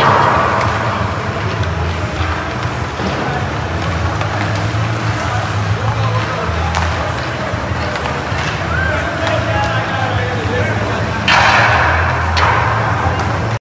you